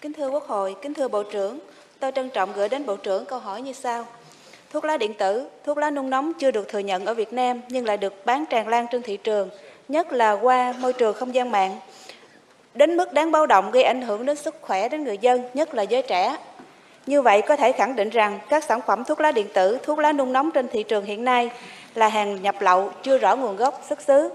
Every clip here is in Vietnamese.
Kính thưa Quốc hội, kính thưa Bộ trưởng, tôi trân trọng gửi đến Bộ trưởng câu hỏi như sau. Thuốc lá điện tử, thuốc lá nung nóng chưa được thừa nhận ở Việt Nam nhưng lại được bán tràn lan trên thị trường, nhất là qua môi trường không gian mạng. Đến mức đáng báo động gây ảnh hưởng đến sức khỏe đến người dân, nhất là giới trẻ. Như vậy có thể khẳng định rằng các sản phẩm thuốc lá điện tử, thuốc lá nung nóng trên thị trường hiện nay là hàng nhập lậu chưa rõ nguồn gốc xuất xứ.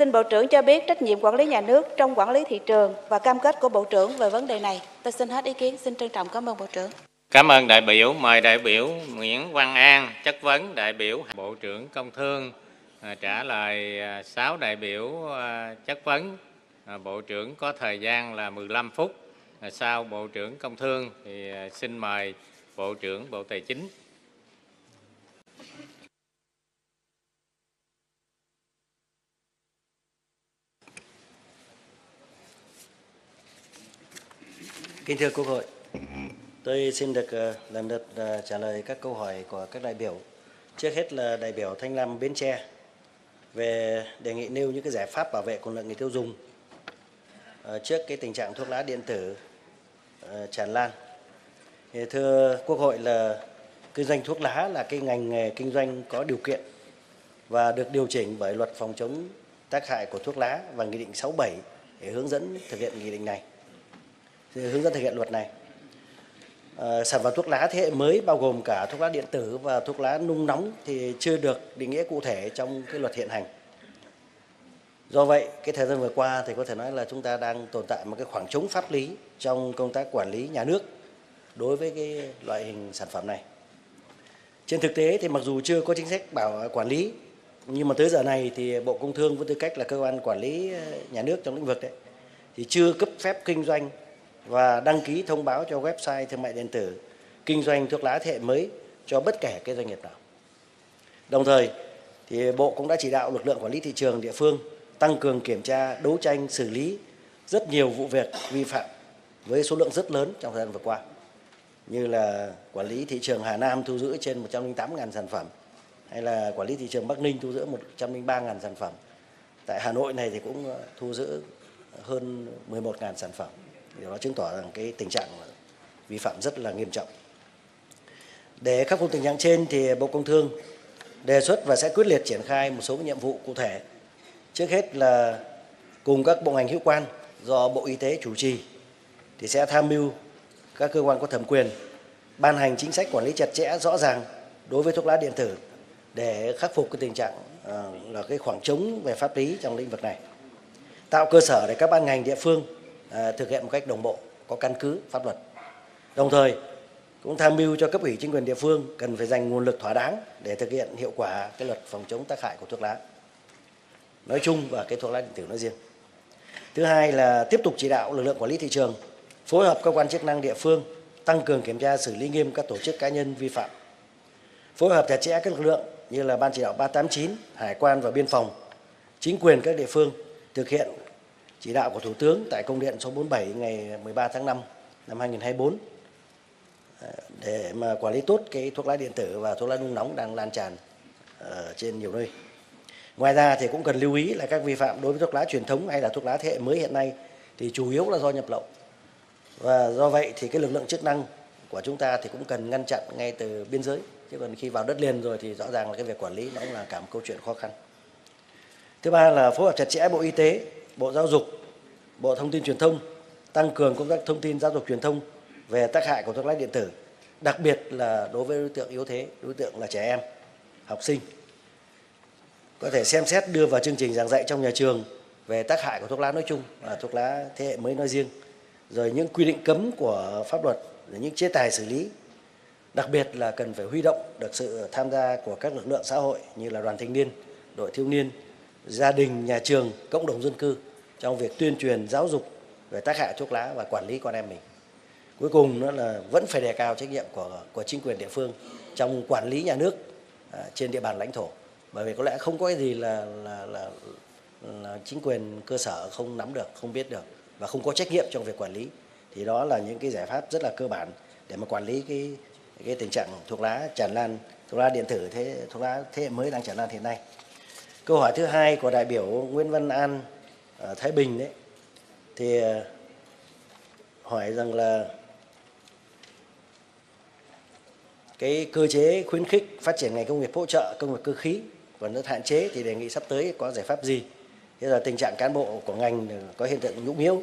Xin Bộ trưởng cho biết trách nhiệm quản lý nhà nước trong quản lý thị trường và cam kết của Bộ trưởng về vấn đề này. Tôi xin hết ý kiến, xin trân trọng cảm ơn Bộ trưởng. Cảm ơn đại biểu. Mời đại biểu Nguyễn Văn An chất vấn đại biểu Bộ trưởng Công Thương à, trả lời à, 6 đại biểu à, chất vấn. Bộ trưởng có thời gian là 15 phút. Sau Bộ trưởng Công Thương thì xin mời Bộ trưởng Bộ Tài chính. Kính thưa Quốc hội, tôi xin được ờ, lần lượt ờ, trả lời các câu hỏi của các đại biểu. Trước hết là đại biểu Thanh Lam Bến Tre về đề nghị nêu những cái giải pháp bảo vệ quyền lợi người tiêu dùng ờ, trước cái tình trạng thuốc lá điện tử tràn lan. Thưa Quốc hội là kinh doanh thuốc lá là cái ngành nghề kinh doanh có điều kiện và được điều chỉnh bởi luật phòng chống tác hại của thuốc lá và nghị định 67 để hướng dẫn thực hiện nghị định này hướng dẫn thực hiện luật này. À, sản phẩm thuốc lá thế hệ mới bao gồm cả thuốc lá điện tử và thuốc lá nung nóng thì chưa được định nghĩa cụ thể trong cái luật hiện hành. Do vậy, cái thời gian vừa qua thì có thể nói là chúng ta đang tồn tại một cái khoảng trống pháp lý trong công tác quản lý nhà nước đối với cái loại hình sản phẩm này. Trên thực tế thì mặc dù chưa có chính sách bảo quản lý nhưng mà tới giờ này thì Bộ Công Thương với tư cách là cơ quan quản lý ờ, nhà nước trong lĩnh vực đấy thì chưa cấp phép kinh doanh và đăng ký thông báo cho website thương mại điện tử kinh doanh thuốc lá thế hệ mới cho bất kể cái doanh nghiệp nào. Đồng thời thì Bộ cũng đã chỉ đạo lực lượng quản lý thị trường địa phương tăng cường kiểm tra, đấu tranh, xử lý rất nhiều vụ việc vi phạm với số lượng rất lớn trong thời gian vừa qua. Như là quản lý thị trường Hà Nam thu giữ trên 108.000 sản phẩm hay là quản lý thị trường Bắc Ninh thu giữ 103.000 sản phẩm. Tại Hà Nội này thì cũng ờ, thu giữ hơn 11.000 sản phẩm điều đó chứng tỏ rằng cái tình trạng vi phạm rất là nghiêm trọng. Để khắc phục tình trạng trên thì Bộ Công Thương đề xuất và sẽ quyết liệt triển khai một số nhiệm vụ cụ thể. Trước hết là cùng các bộ ngành hữu quan do Bộ Y tế chủ trì thì sẽ tham mưu các cơ quan có thẩm quyền ban hành chính sách quản lý chặt chẽ, rõ ràng đối với thuốc lá điện tử để khắc phục cái tình trạng ờ, là cái khoảng trống về pháp lý trong lĩnh vực này tạo cơ sở để các ban ngành địa phương À, thực hiện một cách đồng bộ, có căn cứ pháp luật. Đồng thời cũng tham mưu cho cấp ủy chính quyền địa phương cần phải dành nguồn lực thỏa đáng để thực hiện hiệu quả cái luật phòng chống tác hại của thuốc lá nói chung và cái thuốc lá điện tử nói riêng. Thứ hai là tiếp tục chỉ đạo lực lượng quản lý thị trường phối hợp cơ quan chức năng địa phương tăng cường kiểm tra xử lý nghiêm các tổ chức cá nhân vi phạm. Phối hợp chặt chẽ các lực lượng như là ban chỉ đạo 389, hải quan và biên phòng, chính quyền các địa phương thực hiện chỉ đạo của Thủ tướng tại công điện số 47 ngày 13 tháng 5 năm 2024 à, để mà quản lý tốt cái thuốc lá điện tử và thuốc lá nung nóng đang lan tràn ở trên nhiều nơi. Ngoài ra thì cũng cần lưu ý là các vi phạm đối với thuốc lá truyền thống hay là thuốc lá thế hệ mới hiện nay thì chủ yếu là do nhập lậu. Và do vậy thì cái lực lượng chức năng của chúng ta thì cũng cần ngăn chặn ngay từ biên giới. Chứ còn khi vào đất liền rồi thì rõ ràng là cái việc quản lý nó cũng là cả một câu chuyện khó khăn. Thứ ba là phối hợp chặt chẽ Bộ Y tế Bộ Giáo dục, Bộ Thông tin Truyền thông tăng cường công tác thông tin giáo dục truyền thông về tác hại của thuốc lá điện tử, đặc biệt là đối với đối tượng yếu thế, đối tượng là trẻ em, học sinh. Có thể xem xét đưa vào chương trình giảng dạy trong nhà trường về tác hại của thuốc lá nói chung và thuốc lá thế hệ mới nói riêng, rồi những quy định cấm của pháp luật, những chế tài xử lý. Đặc biệt là cần phải huy động được sự tham gia của các lực lượng xã hội như là đoàn thanh niên, đội thiếu niên, gia đình, nhà trường, cộng đồng dân cư trong việc tuyên truyền giáo dục về tác hại thuốc lá và quản lý con em mình. Cuối cùng nữa là vẫn phải đề cao trách nhiệm của của chính quyền địa phương trong quản lý nhà nước à, trên địa bàn lãnh thổ. Bởi vì có lẽ không có cái gì là là, là là chính quyền cơ sở không nắm được, không biết được và không có trách nhiệm trong việc quản lý. Thì đó là những cái giải pháp rất là cơ bản để mà quản lý cái cái tình trạng thuốc lá tràn lan, thuốc lá điện tử thế thuốc lá thế hệ mới đang tràn lan hiện nay. Câu hỏi thứ hai của đại biểu Nguyễn Văn An ở Thái Bình đấy, thì ờ, hỏi rằng là cái cơ chế khuyến khích phát triển ngành công nghiệp hỗ trợ, công nghiệp cơ khí còn rất hạn chế thì đề nghị sắp tới có giải pháp gì? Thế là tình trạng cán bộ của ngành có hiện tượng nhũng nhiễu.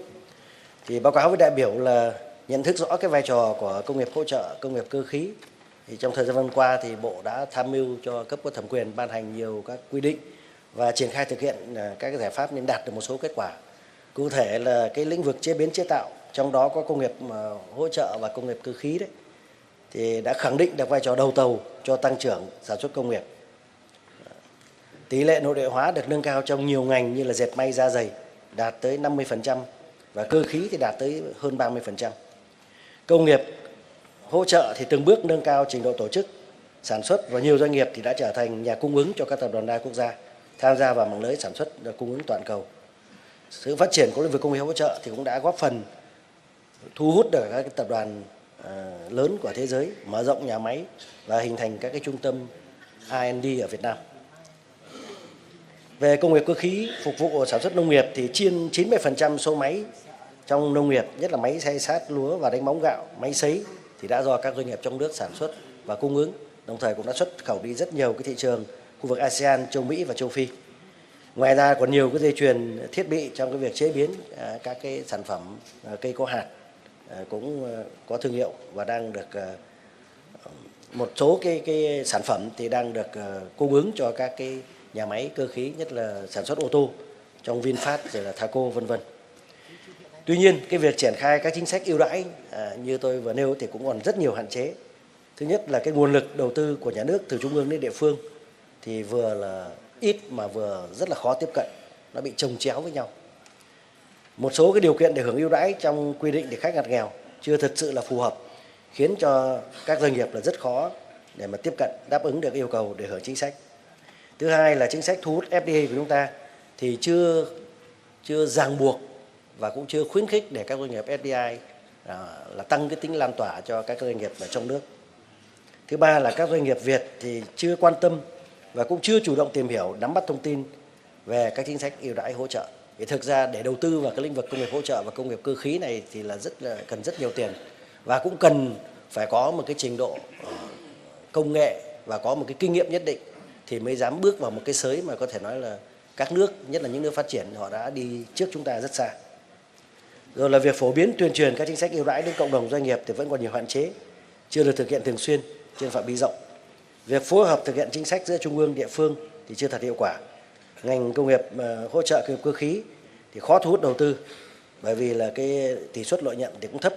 Thì báo cáo với đại biểu là nhận thức rõ cái vai trò của công nghiệp hỗ trợ, công nghiệp cơ khí. Thì trong thời gian vừa qua thì bộ đã tham mưu cho cấp có thẩm quyền ban hành nhiều các quy định và triển khai thực hiện à, các giải pháp nên đạt được một số kết quả. Cụ thể là cái lĩnh vực chế biến, chế tạo, trong đó có công nghiệp à, hỗ trợ và công nghiệp cơ khí đấy, thì đã khẳng định được vai trò đầu tàu cho tăng trưởng sản xuất công nghiệp. Tỷ lệ nội địa hóa được nâng cao trong nhiều ngành như là dệt may, da dày đạt tới 50% và cơ khí thì đạt tới hơn 30%. Công nghiệp hỗ trợ thì từng bước nâng cao trình độ tổ chức, sản xuất và nhiều doanh nghiệp thì đã trở thành nhà cung ứng cho các tập đoàn đa quốc gia tham gia vào mạng lưới sản xuất và cung ứng toàn cầu. Sự phát triển của lĩnh vực công nghiệp hỗ trợ thì cũng đã góp phần thu hút được các tập đoàn à, lớn của thế giới mở rộng nhà máy và hình thành các cái trung tâm R&D ở Việt Nam. Về công nghiệp cơ khí phục vụ sản xuất nông nghiệp thì trên 90% số máy trong nông nghiệp, nhất là máy xay sát lúa và đánh bóng gạo, máy sấy thì đã do các doanh nghiệp trong nước sản xuất và cung ứng, đồng thời cũng đã xuất khẩu đi rất nhiều cái thị trường khu vực ASEAN, châu Mỹ và châu Phi. Ngoài ra còn nhiều cái dây chuyền thiết bị trong cái việc chế biến à, các cái sản phẩm à, cây có hạt à, cũng có thương hiệu và đang được một số cái cái sản phẩm thì đang được cung ứng cho các cái nhà máy cơ khí nhất là sản xuất ô tô trong VinFast rồi là Thaco vân vân. Tuy nhiên cái việc triển khai các chính sách ưu đãi à, như tôi vừa nêu thì cũng còn rất nhiều hạn chế. Thứ nhất là cái nguồn lực đầu tư của nhà nước từ trung ương đến địa phương thì vừa là ít mà vừa rất là khó tiếp cận, nó bị trồng chéo với nhau. Một số cái điều kiện để hưởng ưu đãi trong quy định để khách ngặt nghèo chưa thật sự là phù hợp, khiến cho các doanh nghiệp là rất khó để mà tiếp cận đáp ứng được yêu cầu để hưởng chính sách. Thứ hai là chính sách thu hút FDI của chúng ta thì chưa chưa ràng buộc và cũng chưa khuyến khích để các doanh nghiệp FDI à, là tăng cái tính lan tỏa cho các doanh nghiệp ở trong nước. Thứ ba là các doanh nghiệp Việt thì chưa quan tâm và cũng chưa chủ động tìm hiểu, nắm bắt thông tin về các chính sách ưu đãi hỗ trợ. thì thực ra để đầu tư vào cái lĩnh vực công nghiệp hỗ trợ và công nghiệp cơ khí này thì là rất là, cần rất nhiều tiền. Và cũng cần phải có một cái trình độ ờ, công nghệ và có một cái kinh nghiệm nhất định thì mới dám bước vào một cái sới mà có thể nói là các nước, nhất là những nước phát triển, họ đã đi trước chúng ta rất xa. Rồi là việc phổ biến, tuyên truyền các chính sách ưu đãi đến cộng đồng doanh nghiệp thì vẫn còn nhiều hạn chế, chưa được thực hiện thường xuyên trên phạm vi rộng việc phối hợp thực hiện chính sách giữa trung ương, địa phương thì chưa thật hiệu quả. Ngành công nghiệp ờ, hỗ trợ công nghiệp cơ khí thì khó thu hút đầu tư bởi vì là cái tỷ suất lợi nhuận thì cũng thấp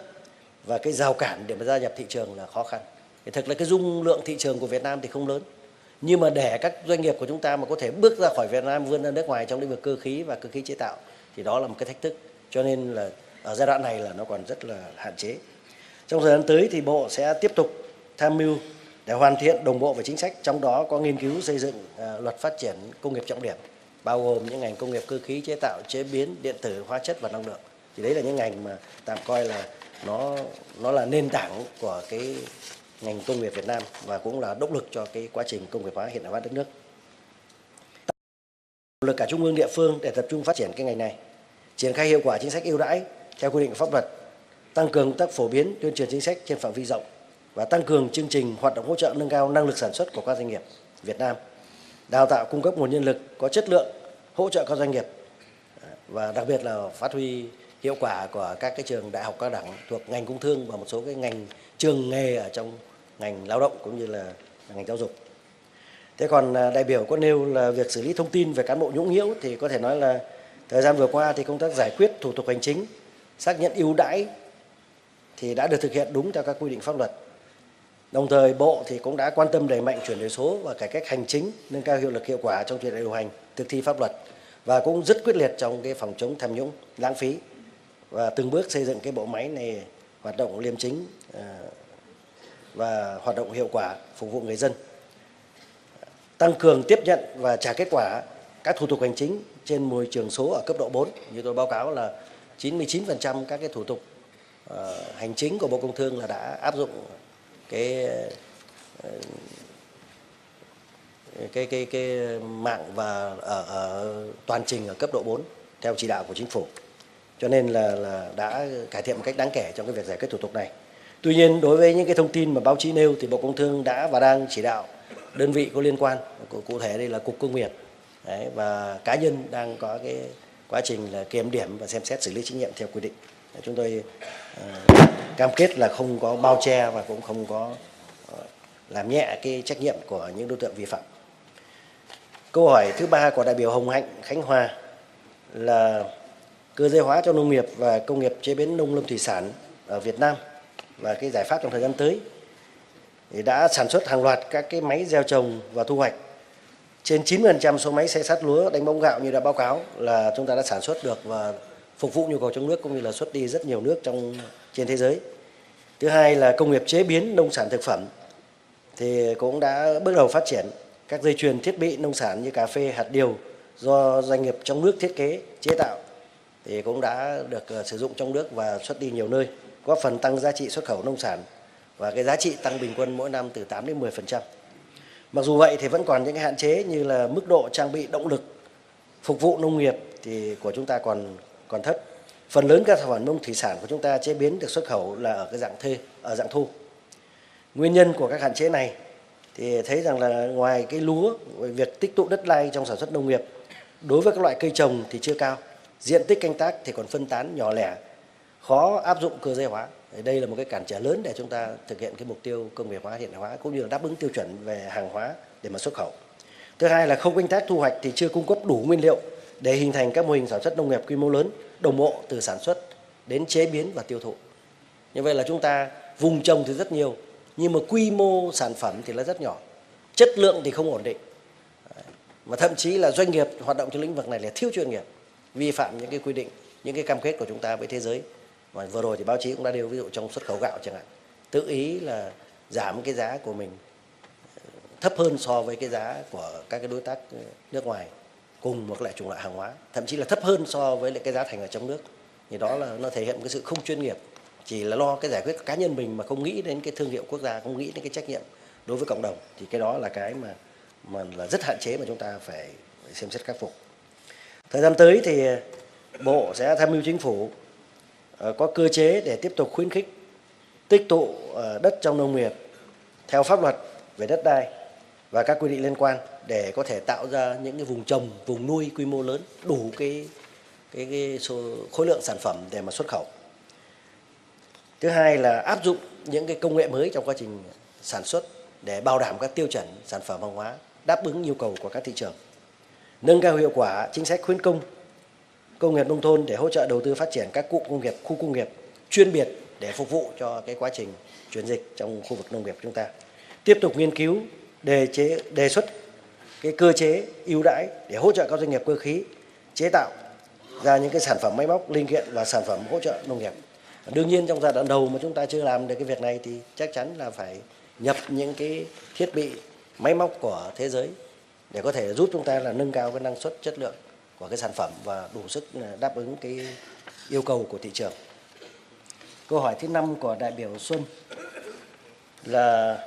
và cái rào cản để mà gia nhập thị trường là khó khăn. Thì thực là cái dung lượng thị trường của Việt Nam thì không lớn. Nhưng mà để các doanh nghiệp của chúng ta mà có thể bước ra khỏi Việt Nam, vươn ra nước ngoài trong lĩnh vực cơ khí và cơ khí chế tạo thì đó là một cái thách thức. Cho nên là ở giai đoạn này là nó còn rất là hạn chế. Trong thời gian tới thì bộ sẽ tiếp tục tham mưu để hoàn thiện đồng bộ về chính sách trong đó có nghiên cứu xây dựng ờ, luật phát triển công nghiệp trọng điểm bao gồm những ngành công nghiệp cơ khí chế tạo chế biến điện tử hóa chất và năng lượng thì đấy là những ngành mà tạm coi là nó nó là nền tảng của cái ngành công nghiệp Việt Nam và cũng là động lực cho cái quá trình công nghiệp hóa hiện đại hóa đất nước. Lực cả trung ương địa phương để tập trung phát triển cái ngành này, triển khai hiệu quả chính sách ưu đãi theo quy định của pháp luật, tăng cường công tác phổ biến tuyên truyền chính sách trên phạm vi rộng và tăng cường chương trình hoạt động hỗ trợ nâng cao năng lực sản xuất của các doanh nghiệp Việt Nam, đào tạo cung cấp nguồn nhân lực có chất lượng hỗ trợ các doanh nghiệp và đặc biệt là phát huy hiệu quả của các cái trường đại học cao đẳng thuộc ngành công thương và một số cái ngành trường nghề ở trong ngành lao động cũng như là ngành giáo dục. Thế còn à, đại biểu có nêu là việc xử lý thông tin về cán bộ nhũng nhiễu thì có thể nói là thời gian vừa qua thì công tác giải quyết thủ tục hành chính, xác nhận ưu đãi thì đã được thực hiện đúng theo các quy định pháp luật. Đồng thời Bộ thì cũng đã quan tâm đẩy mạnh chuyển đổi số và cải cách hành chính, nâng cao hiệu lực hiệu quả trong việc điều hành, thực thi pháp luật và cũng rất quyết liệt trong cái phòng chống tham nhũng, lãng phí và từng bước xây dựng cái bộ máy này hoạt động liêm chính ờ, và hoạt động hiệu quả phục vụ người dân. Tăng cường tiếp nhận và trả kết quả các thủ tục hành chính trên môi trường số ở cấp độ 4 như tôi báo cáo là 99% các cái thủ tục ờ, hành chính của Bộ Công Thương là đã áp dụng cái ờ, cái cái cái mạng và ở, ở toàn trình ở cấp độ 4 theo chỉ đạo của chính phủ. cho nên là là đã cải thiện một cách đáng kể trong cái việc giải quyết thủ tục này. Tuy nhiên đối với những cái thông tin mà báo chí nêu thì Bộ Công Thương đã và đang chỉ đạo đơn vị có liên quan, cụ cụ thể đây là Cục Công nghiệp Đấy, và cá nhân đang có cái quá trình là kiểm điểm và xem xét xử lý trách nhiệm theo quy định. Chúng tôi ờ, cam kết là không có bao che và cũng không có ờ, làm nhẹ cái trách nhiệm của những đối tượng vi phạm. Câu hỏi thứ ba của đại biểu Hồng Hạnh Khánh Hòa là cơ giới hóa cho nông nghiệp và công nghiệp chế biến nông lâm thủy sản ở Việt Nam và cái giải pháp trong thời gian tới thì đã sản xuất hàng loạt các cái máy gieo trồng và thu hoạch trên 90% số máy xay sát lúa đánh bóng gạo như đã báo cáo là chúng ta đã sản xuất được và phục vụ nhu cầu trong nước cũng như là xuất đi rất nhiều nước trong trên thế giới. Thứ hai là công nghiệp chế biến nông sản thực phẩm thì cũng đã bước đầu phát triển các dây chuyền thiết bị nông sản như cà phê, hạt điều do doanh nghiệp trong nước thiết kế, chế tạo thì cũng đã được ờ, sử dụng trong nước và xuất đi nhiều nơi, góp phần tăng giá trị xuất khẩu nông sản và cái giá trị tăng bình quân mỗi năm từ 8 đến 10%. Mặc dù vậy thì vẫn còn những cái hạn chế như là mức độ trang bị động lực phục vụ nông nghiệp thì của chúng ta còn còn thấp. Phần lớn các sản phẩm nông thủy sản của chúng ta chế biến được xuất khẩu là ở cái dạng thê, ở dạng thu. Nguyên nhân của các hạn chế này thì thấy rằng là ngoài cái lúa, việc tích tụ đất đai trong sản xuất nông nghiệp đối với các loại cây trồng thì chưa cao, diện tích canh tác thì còn phân tán nhỏ lẻ, khó áp dụng cơ giới hóa. Đây là một cái cản trở lớn để chúng ta thực hiện cái mục tiêu công nghiệp hóa hiện đại hóa cũng như là đáp ứng tiêu chuẩn về hàng hóa để mà xuất khẩu. Thứ hai là không canh tác thu hoạch thì chưa cung cấp đủ nguyên liệu để hình thành các mô hình sản xuất nông nghiệp quy mô lớn, đồng bộ từ sản xuất đến chế biến và tiêu thụ. Như vậy là chúng ta vùng trồng thì rất nhiều nhưng mà quy mô sản phẩm thì là rất nhỏ. Chất lượng thì không ổn định. Và thậm chí là doanh nghiệp hoạt động trong lĩnh vực này là thiếu chuyên nghiệp, vi phạm những cái quy định, những cái cam kết của chúng ta với thế giới và vừa rồi thì báo chí cũng đã nêu ví dụ trong xuất khẩu gạo chẳng hạn tự ý là giảm cái giá của mình thấp hơn so với cái giá của các cái đối tác nước ngoài cùng một loại chủng loại hàng hóa, thậm chí là thấp hơn so với lại cái giá thành ở trong nước. Thì đó là nó thể hiện một cái sự không chuyên nghiệp, chỉ là lo cái giải quyết cá nhân mình mà không nghĩ đến cái thương hiệu quốc gia, không nghĩ đến cái trách nhiệm đối với cộng đồng. Thì cái đó là cái mà mà là rất hạn chế mà chúng ta phải xem xét khắc phục. Thời gian tới thì bộ sẽ tham mưu chính phủ ờ, có cơ chế để tiếp tục khuyến khích tích tụ ờ, đất trong nông nghiệp theo pháp luật về đất đai và các quy định liên quan để có thể tạo ra những cái vùng trồng, vùng nuôi quy mô lớn đủ cái cái, cái số khối lượng sản phẩm để mà xuất khẩu. Thứ hai là áp dụng những cái công nghệ mới trong quá trình sản xuất để bảo đảm các tiêu chuẩn sản phẩm hàng hóa đáp ứng nhu cầu của các thị trường. Nâng cao hiệu quả chính sách khuyến công công nghiệp nông thôn để hỗ trợ đầu tư phát triển các cụm công nghiệp, khu công nghiệp chuyên biệt để phục vụ cho cái quá trình chuyển dịch trong khu vực nông nghiệp chúng ta. Tiếp tục nghiên cứu đề chế, đề xuất cái cơ chế ưu đãi để hỗ trợ các doanh nghiệp cơ khí, chế tạo ra những cái sản phẩm máy móc linh kiện và sản phẩm hỗ trợ nông nghiệp. Đương nhiên trong giai đoạn đầu mà chúng ta chưa làm được cái việc này thì chắc chắn là phải nhập những cái thiết bị máy móc của thế giới để có thể giúp chúng ta là nâng cao cái năng suất chất lượng của cái sản phẩm và đủ sức ờ, đáp ứng cái yêu cầu của thị trường. Câu hỏi thứ năm của đại biểu Xuân là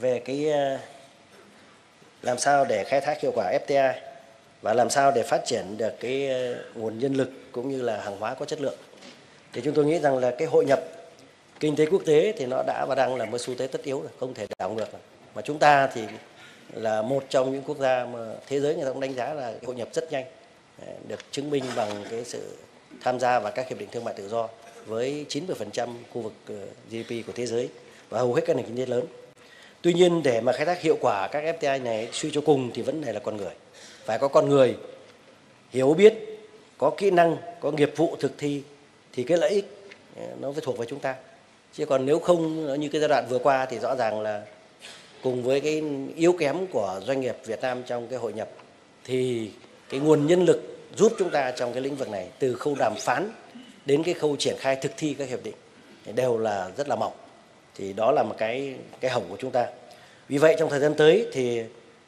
về cái ờ, làm sao để khai thác hiệu quả FTA và làm sao để phát triển được cái ờ, nguồn nhân lực cũng như là hàng hóa có chất lượng. Thì chúng tôi nghĩ rằng là cái hội nhập kinh tế quốc tế thì nó đã và đang là một xu thế tất yếu rồi, không thể đảo ngược. Mà chúng ta thì là một trong những quốc gia mà thế giới người ta cũng đánh giá là hội nhập rất nhanh được chứng minh bằng cái sự tham gia vào các hiệp định thương mại tự do với 90% khu vực ờ, GDP của thế giới và hầu hết các nền kinh tế lớn. Tuy nhiên để mà khai thác hiệu quả các FTA này suy cho cùng thì vấn đề là con người. Phải có con người hiểu biết, có kỹ năng, có nghiệp vụ thực thi thì cái lợi ích ờ, nó phải thuộc về chúng ta. Chứ còn nếu không như cái giai đoạn vừa qua thì rõ ràng là cùng với cái yếu kém của doanh nghiệp Việt Nam trong cái hội nhập thì cái nguồn nhân lực giúp chúng ta trong cái lĩnh vực này từ khâu đàm phán đến cái khâu triển khai thực thi các hiệp định đều là rất là mỏng thì đó là một cái cái hỏng của chúng ta. Vì vậy trong thời gian tới thì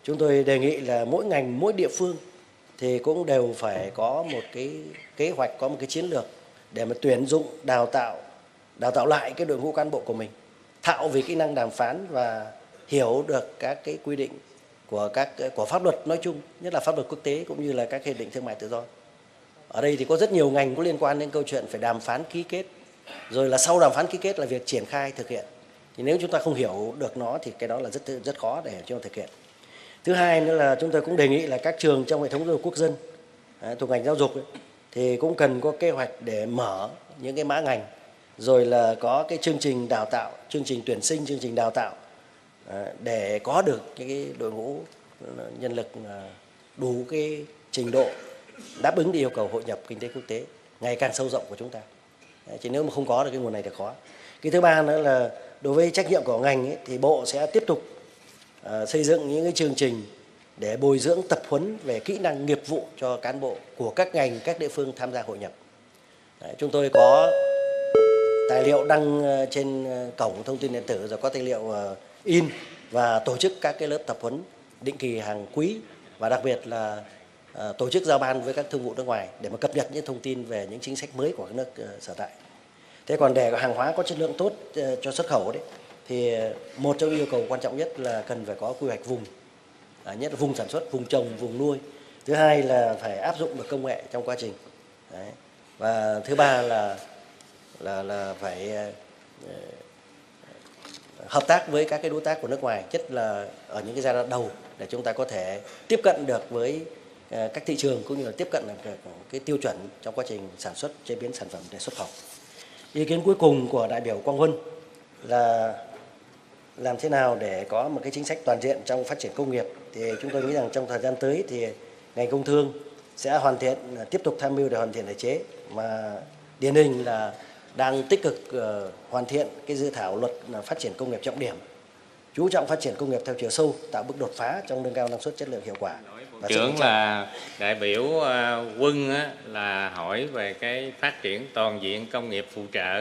chúng tôi đề nghị là mỗi ngành, mỗi địa phương thì cũng đều phải có một cái kế hoạch, có một cái chiến lược để mà tuyển dụng, đào tạo đào tạo lại cái đội ngũ cán bộ của mình, thạo về kỹ năng đàm phán và hiểu được các cái quy định của các, của pháp luật nói chung, nhất là pháp luật quốc tế cũng như là các hiệp định thương mại tự do. Ở đây thì có rất nhiều ngành có liên quan đến câu chuyện phải đàm phán ký kết, rồi là sau đàm phán ký kết là việc triển khai thực hiện thì nếu chúng ta không hiểu được nó thì cái đó là rất rất khó để cho thực hiện. Thứ hai nữa là chúng tôi cũng đề nghị là các trường trong hệ thống giáo dục quốc dân à, thuộc ngành giáo dục ấy, thì cũng cần có kế hoạch để mở những cái mã ngành rồi là có cái chương trình đào tạo chương trình tuyển sinh chương trình đào tạo à, để có được cái đội ngũ nhân lực à, đủ cái trình độ đáp ứng được yêu cầu hội nhập kinh tế quốc tế ngày càng sâu rộng của chúng ta. Chứ nếu mà không có được cái nguồn này thì khó cái thứ ba nữa là đối với trách nhiệm của ngành ấy, thì bộ sẽ tiếp tục uh, xây dựng những cái chương trình để bồi dưỡng tập huấn về kỹ năng nghiệp vụ cho cán bộ của các ngành các địa phương tham gia hội nhập Đấy, chúng tôi có tài liệu đăng ờ, trên ờ, cổng thông tin điện tử rồi có tài liệu in và tổ chức các cái lớp tập huấn định kỳ hàng quý và đặc biệt là tổ chức giao ban với các thương vụ nước ngoài để mà cập nhật những thông tin về những chính sách mới của các nước sở tại. Thế còn để hàng hóa có chất lượng tốt ờ, cho xuất khẩu đấy thì ờ, một trong yêu cầu quan trọng nhất là cần phải có quy hoạch vùng à, nhất là vùng sản xuất, vùng trồng, vùng nuôi. Thứ hai là phải áp dụng được công nghệ trong quá trình. Đấy. Và thứ ba là là là phải hợp tác với các cái đối tác của nước ngoài, nhất là ở những cái giai đoạn đầu để chúng ta có thể tiếp cận được với các thị trường cũng như là tiếp cận được cái tiêu chuẩn trong quá trình sản xuất chế biến sản phẩm để xuất khẩu. Ý kiến cuối cùng của đại biểu Quang Huân là làm thế nào để có một cái chính sách toàn diện trong phát triển công nghiệp? Thì chúng tôi nghĩ rằng trong thời gian tới thì ngành công thương sẽ hoàn thiện, tiếp tục tham mưu để hoàn thiện thể chế. Mà điển hình là đang tích cực ờ, hoàn thiện cái dự thảo luật ờ, phát triển công nghiệp trọng điểm, chú trọng phát triển công nghiệp theo chiều sâu, tạo bước đột phá trong nâng cao năng suất chất lượng hiệu quả trưởng là đại biểu ờ, quân á, là hỏi về cái phát triển toàn diện công nghiệp phụ trợ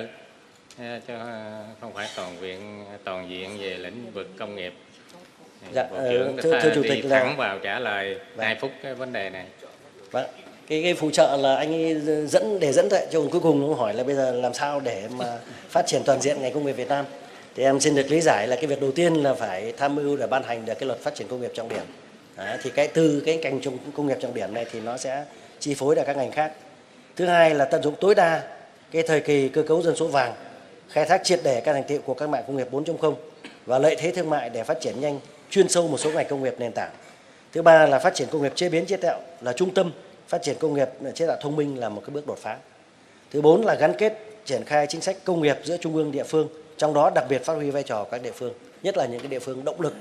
ờ, chứ ờ, không phải toàn viện toàn diện về lĩnh vực công nghiệp Dạ, bộ trưởng thưa- thưa Chủ tịch là- thẳng vào trả lời Vâng. hai phút cái vấn đề này Vâng. Cái, cái phụ trợ là anh ấy dẫn để dẫn thôi, cho cuối cùng ông hỏi là bây giờ làm sao để mà phát triển toàn diện ngành công nghiệp Việt Nam. Thì em xin được lý giải là cái việc đầu tiên là phải tham mưu để ban hành được cái luật phát triển công nghiệp trọng điểm. Đấy, thì cái từ cái ngành trong công nghiệp trọng điểm này thì nó sẽ chi phối được các ngành khác. Thứ hai là tận dụng tối đa cái thời kỳ cơ cấu dân số vàng, khai thác triệt để các thành tiệu của các mạng công nghiệp 4.0 và lợi thế thương mại để phát triển nhanh chuyên sâu một số ngành công nghiệp nền tảng. Thứ ba là phát triển công nghiệp chế biến chế tạo là trung tâm, phát triển công nghiệp chế tạo thông minh là một cái bước đột phá. Thứ bốn là gắn kết triển khai chính sách công nghiệp giữa trung ương địa phương, trong đó đặc biệt phát huy vai trò các địa phương, nhất là những cái địa phương động lực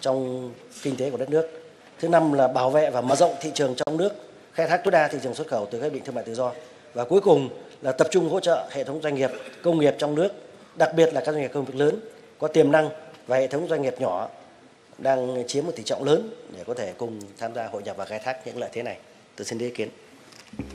trong kinh tế của đất nước. Thứ năm là bảo vệ và mở rộng thị trường trong nước, khai thác tối đa thị trường xuất khẩu từ các hiệp định thương mại tự do. Và cuối cùng là tập trung hỗ trợ hệ thống doanh nghiệp công nghiệp trong nước, đặc biệt là các doanh nghiệp công nghiệp lớn có tiềm năng và hệ thống doanh nghiệp nhỏ đang chiếm một tỷ trọng lớn để có thể cùng tham gia hội nhập và khai thác những lợi thế này. Tôi xin ý kiến.